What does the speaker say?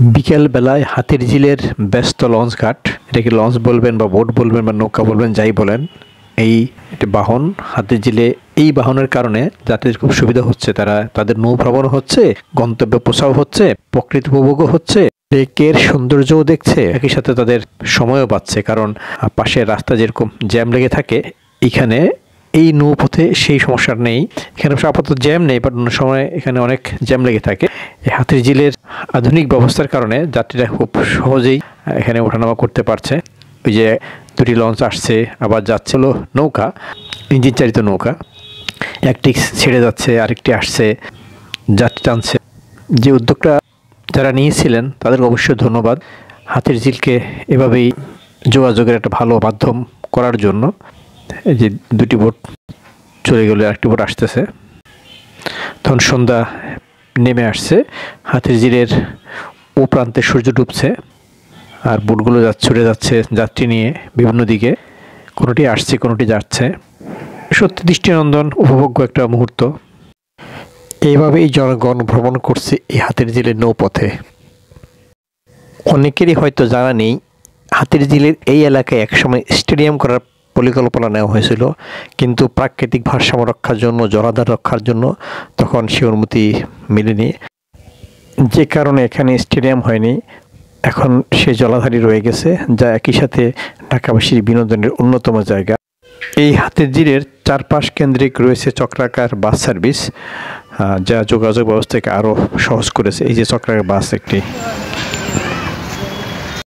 বিকেল বেলায় হাতির ঝিলের ব্যস্ত লঞ্চ ঘাট, এটাকে লঞ্চ বলবেন বা বোট বলবেন বা নৌকা বলবেন, যাই বলেন, এই একটি বাহন, হাতির ঝিলে এই বাহনের কারণে যাত্রীদের খুব সুবিধা হচ্ছে। তারা, তাদের নৌ ভ্রমণ হচ্ছে, গন্তব্যে পৌঁছাও হচ্ছে, প্রকৃতি উপভোগও হচ্ছে লেকের সৌন্দর্যও দেখছে, একই সাথে তাদের সময়ও পাচ্ছে। কারণ পাশের রাস্তা যেরকম জ্যাম লেগে থাকে, এখানে এই নৌপথে সেই সমস্যা নেই। এখানে আপাতত জ্যাম নেই বাট অন্য সময় এখানে অনেক জ্যাম লেগে থাকে। এই হাতির ঝিলের আধুনিক ব্যবস্থার কারণে যাত্রীরা খুব সহজেই এখানে ওঠানামা করতে পারছে। ওই যে দুটি লঞ্চ আসছে, আবার যাচ্ছে হলো নৌকা ইঞ্জিন চালিত নৌকা। একটি ছেড়ে যাচ্ছে, আরেকটি আসছে, যাত্রী টানছে। যে উদ্যোগটা যারা নিয়েছিলেন তাদের অবশ্যই ধন্যবাদ। হাতির ঝিলকে এভাবেই যোগাযোগের একটা ভালো মাধ্যম করার জন্য। এই যে দুটি বোট চলে গেলে আরেকটি বোট আসতেছে। তখন সন্ধ্যা নেমে আসছে, হাতির ঝিলের ও প্রান্তে সূর্য ডুবছে আর বোটগুলো ছুটে যাচ্ছে যাত্রী নিয়ে বিভিন্ন দিকে, কোনোটি আসছে, কোনোটি যাচ্ছে। সত্যি দৃষ্টিনন্দন, উপভোগ্য একটা মুহূর্ত। এইভাবেই জনগণ ভ্রমণ করছে এই হাতির জিলের নৌপথে। অনেকেরই হয়তো জানা নেই, হাতির জিলের এই এলাকায় একসময় স্টেডিয়াম করার পরিকল্পনা নেওয়া হয়েছিল, কিন্তু প্রাকৃতিক ভারসাম্য রক্ষার জন্য, জলাধার রক্ষার জন্য তখন সে অনুমতি মেলেনি। যে কারণে এখানে স্টেডিয়াম হয়নি, এখন সে জলাধারই রয়ে গেছে, যা একই সাথে ঢাকাবাসীর বিনোদনের অন্যতম জায়গা। এই হাতের জিরের চারপাশ কেন্দ্রিক রয়েছে চক্রাকার বাস সার্ভিস যা যোগাযোগ ব্যবস্থাকে আরও সহজ করেছে। এই যে চক্রাকার বাস একটি